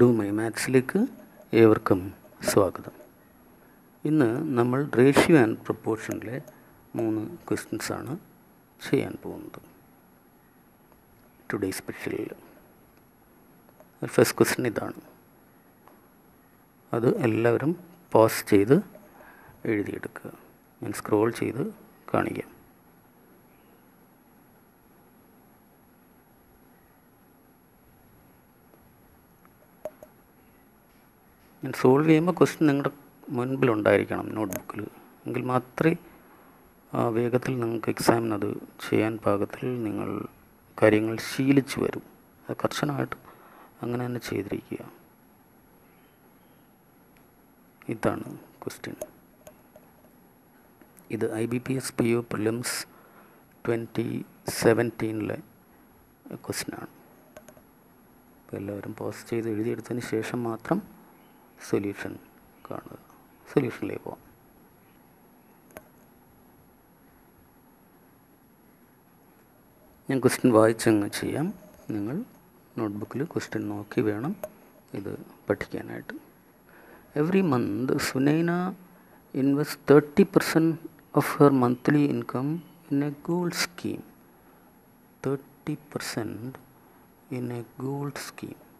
Do my മാത്സിലേക്ക് ഏവർക്കും സ്വാഗതം. ഇന്ന് നമ്മൾ റേഷ്യോ ആൻഡ് പ്രപ്പോർഷനിലെ മൂന്ന് ക്വസ്റ്റ്യൻസാണ് ചെയ്യാൻ പോകുന്നത്. ടുഡേ സ്പെഷ്യലിൽ ഫസ്റ്റ് ക്വസ്റ്റ്യൻ ഇതാണ്. അത് എല്ലാവരും പോസ് ചെയ്ത് എഴുതിയെടുക്കുക. ഞാൻ സ്ക്രോൾ ചെയ്ത് കാണിക്കാം. ഞാൻ സോൾവ് ചെയ്യുമ്പോൾ ക്വസ്റ്റ്യൻ നിങ്ങളുടെ മുൻപിലുണ്ടായിരിക്കണം നോട്ട്ബുക്കിൽ. എങ്കിൽ മാത്രമേ വേഗത്തിൽ നിങ്ങൾക്ക് എക്സാമിന് അത് ചെയ്യാൻ പാകത്തിൽ നിങ്ങൾ കാര്യങ്ങൾ ശീലിച്ചു വരും. അത് കർശനമായിട്ട് അങ്ങനെ തന്നെ ചെയ്തിരിക്കുക. ഇതാണ് ക്വസ്റ്റ്യൻ. ഇത് I B P S P U prelims twenty സെവന്റീനിലെ ക്വസ്റ്റ്യനാണ്. എല്ലാവരും പോസ്റ്റ് ചെയ്ത് എഴുതിയെടുത്തതിന് ശേഷം മാത്രം സൊല്യൂഷൻ കാണുക. സൊല്യൂഷനിലേക്ക് പോകാം ഞാൻ ക്വസ്റ്റ്യൻ വായിച്ചങ്ങ് ചെയ്യാം. നിങ്ങൾ നോട്ട്ബുക്കിൽ ക്വസ്റ്റ്യൻ നോക്കി വേണം ഇത് പഠിക്കാനായിട്ട്. Every month Sunaina invest thirty percent of her monthly income in a gold scheme thirty percent in a gold scheme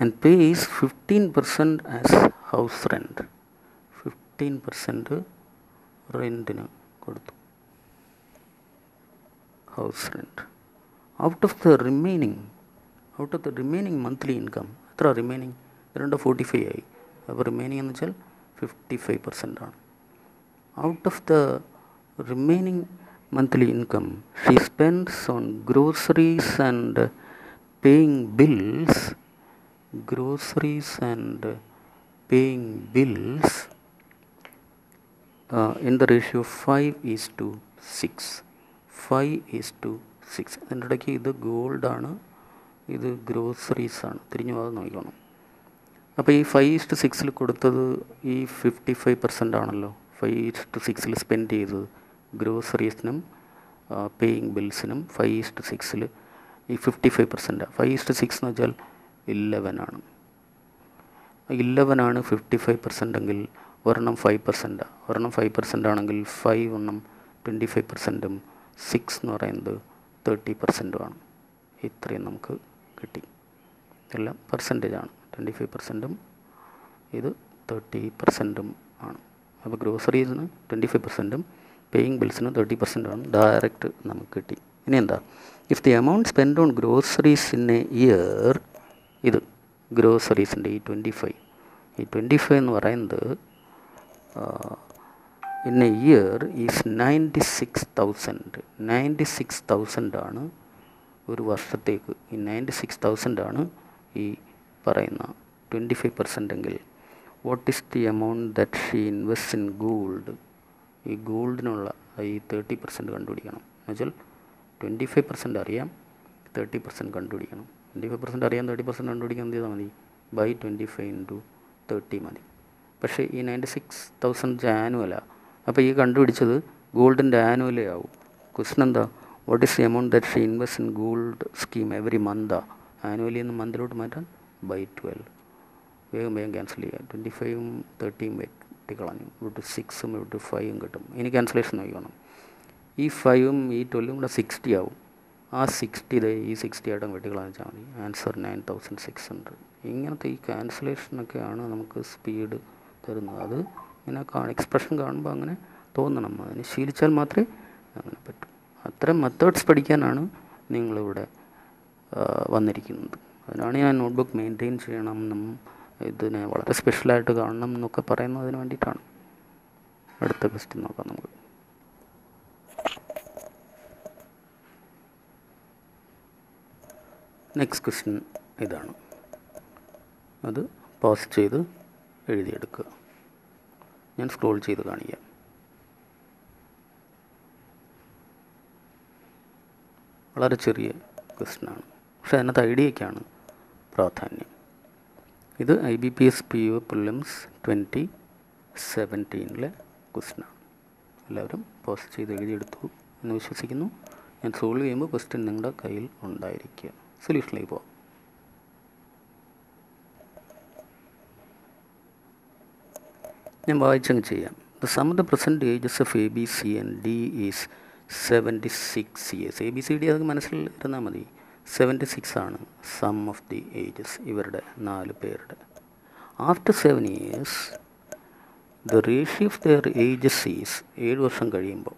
and pays 15% as house rent. 15% റെന്റിന് കൊടുത്തു. House rent out of the remaining out of the remaining monthly income എത്ര remaining രണ്ട് forty five ആയി. അപ്പോൾ remaining എന്ന് വെച്ചാൽ fifty five percent ആണ്. Out of the remaining monthly income she spends on groceries and paying bills groceries and paying bills uh, in the ratio 5 is to 6 5 is to 6 അതിന്റെ ഇടയ്ക്ക് ഇത് ഗോൾഡാണ് ഇത് groceries ആണ്. തിരിഞ്ഞു പോകാതെ നോക്കണം അപ്പോൾ ഈ ഫൈവ് ഇസ്റ്റ് സിക്സിൽ കൊടുത്തത് ഈ ഫിഫ്റ്റി ഫൈവ് പെർസെന്റ് ആണല്ലോ ഫൈവ് ഇസ്റ്റ് സിക്സിൽ സ്പെൻഡ് ചെയ്തത് ഗ്രോസറീസിനും പേയിങ് ബിൽസിനും ഫൈവ് ഇസ്റ്റ് സിക്സിൽ ഈ ഫിഫ്റ്റി ഫൈവ് പെർസെന്റാണ് ഫൈവ് ഇസ്റ്റ് സിക്സ് എന്ന് വെച്ചാൽ ഇല്ലവനാണ്. ഇലവൻ ആണ് ഫിഫ്റ്റി ഫൈവ് പെർസെന്റ് എങ്കിൽ ഒരെണ്ണം ഫൈവ് പെർസെന്റാണ് ഒരെണ്ണം ഫൈവ് പെർസെന്റ് ആണെങ്കിൽ ഫൈവ് എണ്ണം ട്വന്റി ഫൈവ് പെർസെന്റും സിക്സ് എന്ന് പറയുന്നത് തേർട്ടി പെർസെന്റുമാണ് ഇത്രയും നമുക്ക് കിട്ടി. എല്ലാം പെർസെന്റേജ് ആണ്. ട്വന്റി ഫൈവ് പെർസെന്റും ഇത് തേർട്ടി പെർസെന്റും ആണ്. അപ്പോൾ ഗ്രോസറീസിന് ട്വന്റി ഫൈവ് പെർസെന്റും പേയിങ് ബിൽസിന് തേർട്ടി പെർസെന്റുമാണ് ഡയറക്റ്റ് നമുക്ക് കിട്ടി. ഇനി എന്താ? If the amount spend on groceries in a year ഇത് ഗ്രോസറീസിന്റെ ഈ ട്വന്റി ഫൈവ്. ഈ ട്വന്റി ഫൈവ് എന്ന് പറയുന്നത് in a year is ninety six thousand ninety six thousand ആണ് ഒരു വർഷത്തേക്ക്. ഈ നയന്റി സിക്സ് തൗസൻഡ് ആണ് ഈ പറയുന്ന ട്വന്റി ഫൈവ് പെർസെന്റ് എങ്കിൽ. What is the amount that she invest in gold ഈ ഗോൾഡിനുള്ള ഈ തേർട്ടി പെർസെന്റ് കണ്ടുപിടിക്കണം. എന്നുവെച്ചാൽ ട്വന്റി ഫൈവ് പെർസെന്റ് അറിയാം തേർട്ടി പെർസെന്റ് കണ്ടുപിടിക്കണം. ട്വന്റി ഫൈവ് പെർസെന്റ് അറിയാൻ തേർട്ടി പെർസെന്റ് കണ്ടുപിടിക്കാൻ എന്ത് ചെയ്താൽ മതി? By twenty five into thirty മതി. പക്ഷേ ഈ നയന്റി സിക്സ് തൗസൻഡ് ആനുവലാണ് അപ്പോൾ ഈ കണ്ടുപിടിച്ചത് ഗോൾഡിന്റെ ആനുവലേ ആവും. ക്വസ്റ്റൻ എന്താ? What is the amount that she invest in gold scheme every മന്താ annually നിന്ന് മന്തിലോട്ട് മാറ്റാൻ? ബൈ ട്വൽവ് വേഗം വേഗം ക്യാൻസൽ ചെയ്യുക ട്വന്റി ഫൈവും തേർട്ടിയും വെട്ടിക്കളഞ്ഞു. ഇവിടെ സിക്സും ഇവിടെ ഫൈവും കിട്ടും. ഇനി ക്യാൻസലേഷൻ നോക്കണം ഈ ഫൈവും ഈ ട്വൽവും കൂടെ സിക്സ്റ്റി ആവും. ആ സിക്സ്റ്റി ദേ ഈ സിക്സ്റ്റി ആയിട്ടും വെട്ടിക്കളാന്ന് വെച്ചാൽ മതി. Answer nine thousand six hundred ഇങ്ങനത്തെ ഈ ക്യാൻസലേഷനൊക്കെയാണ് നമുക്ക് സ്പീഡ് തരുന്നത്. അത് ഇങ്ങനെ എക്സ്പ്രഷൻ കാണുമ്പോൾ അങ്ങനെ തോന്നണം. അതിന് ശീലിച്ചാൽ മാത്രമേ അങ്ങനെ പറ്റൂ. അത്തരം മെത്തേഡ്സ് പഠിക്കാനാണ് നിങ്ങളിവിടെ വന്നിരിക്കുന്നത്. അതിനാണ് ഞാൻ നോട്ട്ബുക്ക് മെയിന്റെയിൻ ചെയ്യണം എന്നും ഇതിനെ വളരെ സ്പെഷ്യലായിട്ട് കാണണം എന്നൊക്കെ പറയുന്നതിന് വേണ്ടിയിട്ടാണ്. അടുത്ത ക്വസ്റ്റ്യൻ നോക്കാം നമുക്ക്. നെക്സ്റ്റ് ക്വസ്റ്റ്യൻ ഇതാണ്. അത് പോസ്റ്റ് ചെയ്ത് എഴുതിയെടുക്കുക. ഞാൻ സ്ക്രോൾ ചെയ്ത് കാണിക്കാം. വളരെ ചെറിയ ക്വസ്റ്റ്യനാണ് പക്ഷേ അതിനകത്ത് ഐഡിയയ്ക്കാണ് പ്രാധാന്യം. ഇത് I B P S P U prelims twenty സെവന്റീനിലെ ക്വസ്റ്റ്യനാണ് എല്ലാവരും പോസ്റ്റ് ചെയ്ത് എഴുതിയെടുത്തു എന്ന് വിശ്വസിക്കുന്നു. ഞാൻ സോൾവ് ചെയ്യുമ്പോൾ ക്വസ്റ്റ്യൻ നിങ്ങളുടെ കയ്യിൽ ഉണ്ടായിരിക്കുക സൊല്യൂഷനിലേക്ക് പോവാം. ഞാൻ വായിച്ചങ്ങ് ചെയ്യാം. The sum of the present ages of A B C and D is seventy six years A B C D അത് മനസ്സിൽ ഇരുന്നാൽ മതി. സെവന്റി സിക്സ് ആണ് സം ഓഫ് ദി ഏജസ് ഇവരുടെ നാല് പേരുടെ. After seven years the ratio of their ages is ഏഴ് വർഷം കഴിയുമ്പോൾ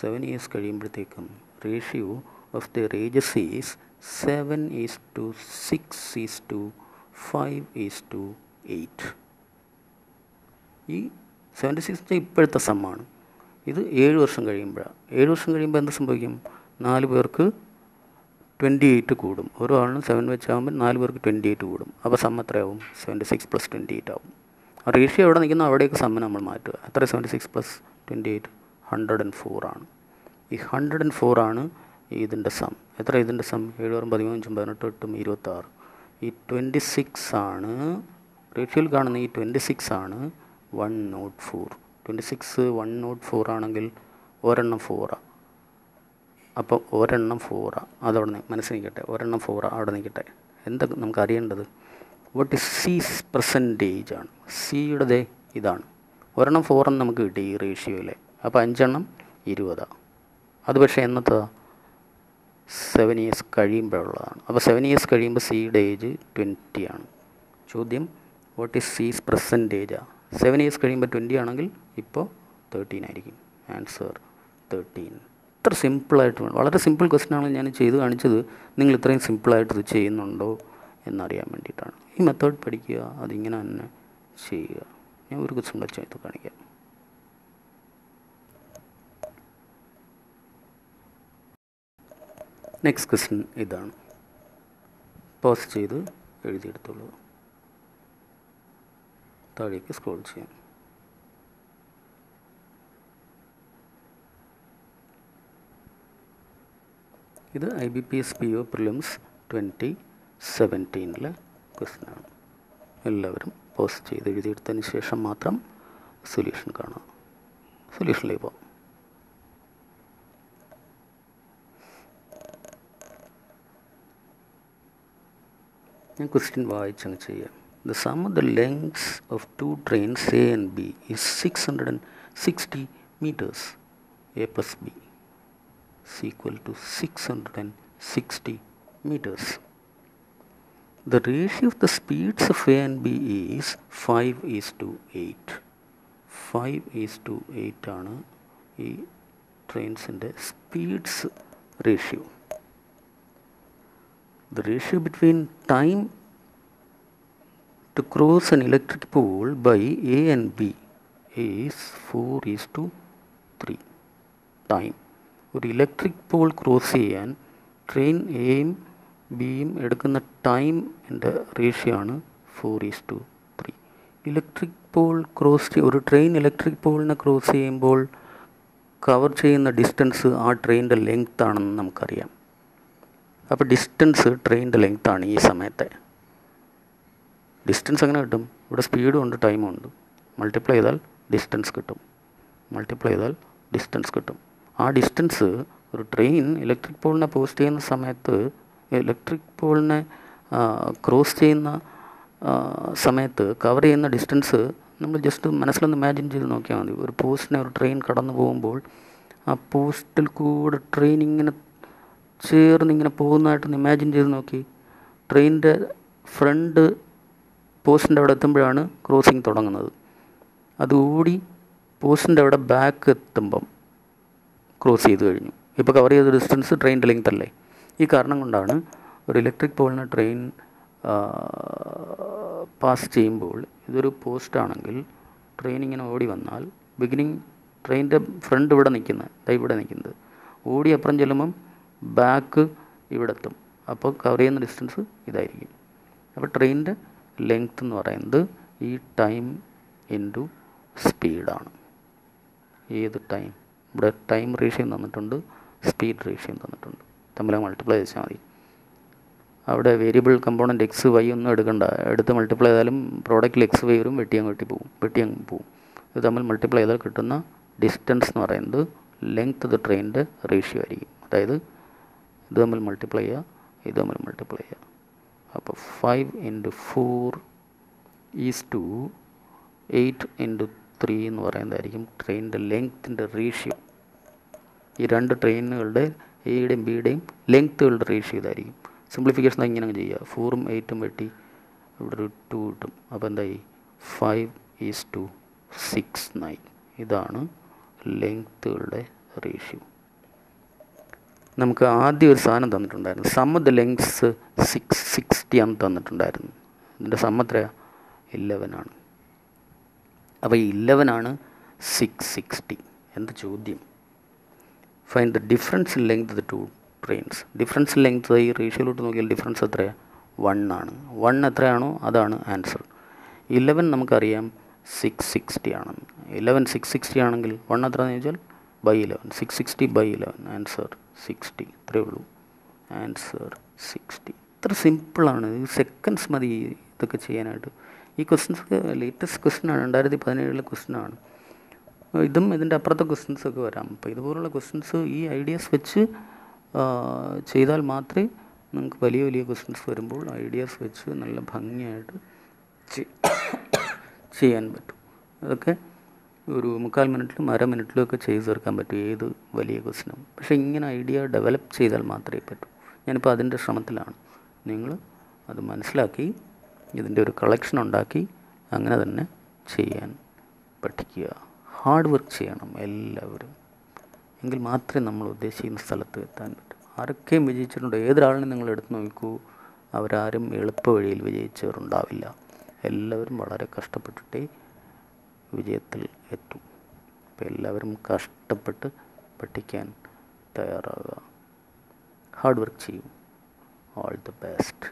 സെവൻ ഇയേഴ്സ് കഴിയുമ്പോഴത്തേക്കും ratio of the ages is seven is to six is to five is to eight ഈ seventy six ഇപ്പോഴത്തെ സമ്മാണ്. ഇത് ഏഴ് വർഷം കഴിയുമ്പോഴാണ് ഏഴ് വർഷം കഴിയുമ്പോൾ എന്ത് സംഭവിക്കും? നാല് പേർക്ക് ട്വന്റി എയ്റ്റ് കൂടും. ഓരോ ആളിനും സെവൻ വെച്ചാകുമ്പോൾ നാല് പേർക്ക് ട്വന്റി എയ്റ്റ് കൂടും. അപ്പോൾ സം എത്രയാവും? Seventy six plus twenty eight ആവും. ആ റേഷ്യോ എവിടെ നിൽക്കുന്ന അവിടേക്ക് സമ്മ നമ്മൾ മാറ്റുക. എത്ര seventy six plus twenty eight hundred and ആണ്. ഈ ഹൺഡ്രഡ് ആൻഡ് ഫോർ ആണ് ഇതിന്റെ സം എത്ര ഇതിന്റെ സം? ഏഴ് പതിമൂന്നും പതിനെട്ട് എട്ടും ഇരുപത്താറ്. ഈ ട്വന്റി സിക്സ് ആണ് റേഷ്യോയിൽ കാണുന്ന ഈ ട്വന്റി സിക്സ് ആണ് one not four. Twenty six one not four ആണെങ്കിൽ ഒരെണ്ണം ഫോറാണ് അപ്പോൾ ഒരെണ്ണം ഫോറാണ് അതവിടെ മനസ്സിൽ നിൽക്കട്ടെ ഒരെണ്ണം ഫോറാണ് അവിടെ നിൽക്കട്ടെ. എന്താ നമുക്ക് അറിയേണ്ടത്? വട്ട് ഇസ് സി പെർസെന്റേജ് ആണ്? സിയുടെ ദേ ഇതാണ്. ഒരെണ്ണം ഫോറെന്ന് നമുക്ക് കിട്ടി ഈ റേഷ്യോയിലെ. അപ്പോൾ അഞ്ചെണ്ണം ഇരുപതാണ് അത് പക്ഷേ എന്നത്തതാ സെവൻ ഇയേഴ്സ് കഴിയുമ്പോഴുള്ളതാണ്. അപ്പോൾ സെവൻ ഇയേഴ്സ് കഴിയുമ്പോൾ സിയുടെ ഏജ് ട്വന്റി ആണ്. ചോദ്യം വാട്ട് ഈസ് സീസ് പെർസെന്റേജാ സെവൻ ഇയേഴ്സ് കഴിയുമ്പോൾ ട്വന്റി ആണെങ്കിൽ ഇപ്പോൾ തേർട്ടീൻ ആയിരിക്കും. ആൻസർ തേർട്ടീൻ ഇത്ര സിമ്പിളായിട്ട് വേണം. വളരെ സിമ്പിൾ ക്വസ്റ്റ്യൻ ആണ് ഞാൻ ചെയ്ത് കാണിച്ചത്. നിങ്ങൾ ഇത്രയും സിമ്പിളായിട്ട് ഇത് ചെയ്യുന്നുണ്ടോ എന്നറിയാൻ വേണ്ടിയിട്ടാണ്. ഈ മെത്തേഡ് പഠിക്കുക അതിങ്ങനെ തന്നെ ചെയ്യുക. ഞാൻ ഒരു ക്വസ്റ്റ്യൻ വെച്ചാൽ ഇത് കാണിക്കാം. നെക്സ്റ്റ് ക്വസ്റ്റ്യൻ ഇതാണ്. പോസ് ചെയ്ത് എഴുതിയെടുത്തോളൂ. താഴേക്ക് സ്ക്രോൾ ചെയ്യാം. ഇത് I B P S P O prelims twenty സെവന്റീനിലെ ക്വസ്റ്റ്യനാണ് എല്ലാവരും പോസ്റ്റ് ചെയ്ത് എഴുതിയെടുത്തതിന് ശേഷം മാത്രം സൊല്യൂഷൻ കാണാം സൊല്യൂഷനിലേക്ക് പോകാം. ഞാൻ ക്വസ്റ്റ്യൻ വായിച്ചങ്ങ് ചെയ്യാം the sum of the lengths of two trains A and B is six hundred and sixty metres A plus B is equal to 660 meters. The ratio of the speeds of A and B is 5 is to 8. 5 is to 8 ആണ് ഈ ട്രെയിൻസിന്റെ speeds ratio The ratio between time to cross an electric pole by A and B is 4 is to 3 time. ഒരു electric pole cross ചെയ്യാൻ train എയും ബിയും എടുക്കുന്ന ടൈമിന്റെ ratio ആണ് four is to three electric pole cross ഒരു train electric പോളിനെ cross ചെയ്യുമ്പോൾ കവർ ചെയ്യുന്ന ഡിസ്റ്റൻസ് ആ ട്രെയിനിന്റെ ലെങ്ത് ആണെന്ന് നമുക്കറിയാം. അപ്പോൾ ഡിസ്റ്റൻസ് ട്രെയിനിന്റെ ലെങ്ത് ആണ് ഈ സമയത്തെ. ഡിസ്റ്റൻസ് എങ്ങനെ കിട്ടും? ഇവിടെ സ്പീഡും ഉണ്ട് ടൈമും ഉണ്ട്. മൾട്ടിപ്ലൈ ചെയ്താൽ ഡിസ്റ്റൻസ് കിട്ടും. മൾട്ടിപ്ലൈ ചെയ്താൽ ഡിസ്റ്റൻസ് കിട്ടും. ആ ഡിസ്റ്റൻസ് ഒരു ട്രെയിൻ ഇലക്ട്രിക് പോളിനെ പോസ്റ്റ് ചെയ്യുന്ന സമയത്ത് ഇലക്ട്രിക് പോളിനെ ക്രോസ് ചെയ്യുന്ന സമയത്ത് കവർ ചെയ്യുന്ന ഡിസ്റ്റൻസ് നമ്മൾ ജസ്റ്റ് മനസ്സിലൊന്ന് ഇമാജിൻ ചെയ്ത് നോക്കിയാൽ മതി. ഒരു പോസ്റ്റിനെ ഒരു ട്രെയിൻ കടന്നു പോകുമ്പോൾ ആ പോസ്റ്റിൽ കൂടെ ട്രെയിൻ ഇങ്ങനെ ചേർന്ന് ഇങ്ങനെ പോകുന്നതായിട്ടൊന്ന് ഇമാജിൻ ചെയ്ത് നോക്കി. ട്രെയിനിന്റെ ഫ്രണ്ട് പോസ്റ്റിന്റെ അവിടെ എത്തുമ്പോഴാണ് ക്രോസിങ് തുടങ്ങുന്നത്. അതുകൂടി പോസ്റ്റിന്റെ അവിടെ ബാക്ക് എത്തുമ്പം ക്രോസ് ചെയ്ത് കഴിഞ്ഞു. ഇപ്പോൾ കവർ ചെയ്ത ഡിസ്റ്റൻസ് ട്രെയിന്റെ ലെങ്ത് അല്ലേ? ഈ കാരണം കൊണ്ടാണ് ഒരു ഇലക്ട്രിക് പോളിന് ട്രെയിൻ പാസ് ചെയ്യുമ്പോൾ ഇതൊരു പോസ്റ്റാണെങ്കിൽ ട്രെയിൻ ഇങ്ങനെ ഓടി വന്നാൽ ബിഗിനിങ് ട്രെയിനിന്റെ ഫ്രണ്ട് ഇവിടെ നിൽക്കുന്നത് ഇവിടെ നിൽക്കുന്നത്. ഓടി അപ്പുറം ചെല്ലുമ്പം ബാക്ക് ഇവിടെ എത്തും അപ്പോൾ കവർ ചെയ്യുന്ന ഡിസ്റ്റൻസ് ഇതായിരിക്കും. അപ്പോൾ ട്രെയിനിന്റെ ലെങ്ത് എന്ന് പറയുന്നത് ഈ ടൈം ഇന്റു സ്പീഡാണ് ഏത് ടൈം ഇവിടെ ടൈം റേഷ്യം തന്നിട്ടുണ്ട് സ്പീഡ് റേഷ്യം തന്നിട്ടുണ്ട്. തമ്മിൽ മൾട്ടിപ്ലൈ ചെയ്താൽ മതി. അവിടെ വേരിയബിൾ കമ്പോണന്റ് എക്സ് വൈ ഒന്നും എടുക്കണ്ട. എടുത്ത് മൾട്ടിപ്ലൈ ചെയ്താലും പ്രോഡക്റ്റിൽ എക്സ് വൈ വരും വെട്ടിയങ്ങ് വെട്ടി പോകും വെട്ടിയങ്ങ് പോകും ഇത് തമ്മിൽ മൾട്ടിപ്ലൈ ചെയ്താൽ കിട്ടുന്ന ഡിസ്റ്റൻസ് എന്ന് പറയുന്നത് ലെങ്ത് ദ ട്രെയിനിന്റെ റേഷ്യോ ആയിരിക്കും. അതായത് ഇത് തമ്മിൽ മൾട്ടിപ്ലൈ ചെയ്യുക ഇത് തമ്മിൽ മൾട്ടിപ്ലൈ ചെയ്യുക അപ്പോൾ five into four is to eight into three എന്ന് പറയുന്നതായിരിക്കും ട്രെയിനിന്റെ ലെങ്ത്തിന്റെ റേഷ്യോ ഈ രണ്ട് ട്രെയിനുകളുടെ എയുടെയും ബിയുടെയും ലെങ്ത്തുകളുടെ റേഷ്യോ ഇതായിരിക്കും. സിംപ്ലിഫിക്കേഷൻ ഇങ്ങനെ അങ്ങ് ചെയ്യുക. ഫോറും എയ്റ്റും വെട്ടി ഇവിടെ ഒരു ടു കിട്ടും. അപ്പോൾ എന്തായി? Five is to six nine ഇതാണ് ലെങ്ത്തുകളുടെ റേഷ്യോ നമുക്ക് ആദ്യം ഒരു സാധനം തന്നിട്ടുണ്ടായിരുന്നു. സമ്മ ദ ലെങ്സ് സിക്സ് സിക്സ്റ്റി ആണ് തന്നിട്ടുണ്ടായിരുന്നു. ഇതിന്റെ സം എത്രയാണ് ഇലവൻ ആണ്. അപ്പോൾ ഈ ഇലവൻ ആണ് സിക്സ് സിക്സ്റ്റി എന്ത് ചോദ്യം? Fine the difference in length the two trains difference length ഈ റേഷ്യോയിലോട്ട് നോക്കിയാൽ ഡിഫറൻസ് എത്രയാണ് വൺ ആണ്. വൺ എത്രയാണോ അതാണ് ആൻസർ ഇലവൻ നമുക്കറിയാം സിക്സ് സിക്സ്റ്റി ആണെന്ന്. ഇലവൻ സിക്സ് സിക്സ്റ്റി ആണെങ്കിൽ വൺ എത്രയാണെന്ന് ചോദിച്ചാൽ by eleven six sixty by eleven answer sixty ഇത്രയേ ഉള്ളൂ. ആൻസർ സിക്സ്റ്റി ഇത്ര സിമ്പിളാണ് സെക്കൻഡ്സ് മതി ഇതൊക്കെ ചെയ്യാനായിട്ട്. ഈ ക്വസ്റ്റ്യൻസ് ലേറ്റസ്റ്റ് ക്വസ്റ്റ്യനാണ് രണ്ടായിരത്തി പതിനേഴിലെ ക്വസ്റ്റ്യനാണ് ഇതും ഇതിന്റെ അപ്പുറത്തെ ക്വസ്റ്റ്യൻസ് ഒക്കെ വരാം. അപ്പോൾ ഇതുപോലുള്ള ക്വസ്റ്റ്യൻസ് ഈ ഐഡിയാസ് വെച്ച് ചെയ്താൽ മാത്രമേ നിങ്ങൾക്ക് വലിയ വലിയ ക്വസ്റ്റ്യൻസ് വരുമ്പോൾ ഐഡിയാസ് വെച്ച് നല്ല ഭംഗിയായിട്ട് ചെയ്യാൻ പറ്റും. അതൊക്കെ ഒരു മുക്കാൽ മിനിറ്റിലും അര മിനിറ്റിലും ഒക്കെ ചെയ്ത് തീർക്കാൻ പറ്റും ഏത് വലിയ ക്വസ്റ്റിനും. പക്ഷേ ഇങ്ങനെ ഐഡിയ ഡെവലപ്പ് ചെയ്താൽ മാത്രമേ പറ്റൂ. ഞാനിപ്പോൾ അതിന്റെ ശ്രമത്തിലാണ്. നിങ്ങൾ അത് മനസ്സിലാക്കി ഇതിന്റെ ഒരു കളക്ഷൻ ഉണ്ടാക്കി അങ്ങനെ തന്നെ ചെയ്യാൻ പഠിക്കുക. ഹാർഡ് വർക്ക് ചെയ്യണം എല്ലാവരും. എങ്കിൽ മാത്രമേ നമ്മൾ ഉദ്ദേശിക്കുന്ന സ്ഥലത്ത് എത്താൻ പറ്റൂ. ആരൊക്കെയും വിജയിച്ചിട്ടുണ്ട്. ഏതൊരാളിനെ നിങ്ങൾ എടുത്ത് നോക്കൂ. അവരാരും എളുപ്പ വഴിയിൽ വിജയിച്ചവരുണ്ടാവില്ല. എല്ലാവരും വളരെ കഷ്ടപ്പെട്ടിട്ടേ വിജയത്തിൽ എത്തും അപ്പോൾ എല്ലാവരും കഷ്ടപ്പെട്ട് പഠിക്കാൻ തയ്യാറാകുക ഹാർഡ് വർക്ക് ചെയ്യും. All the best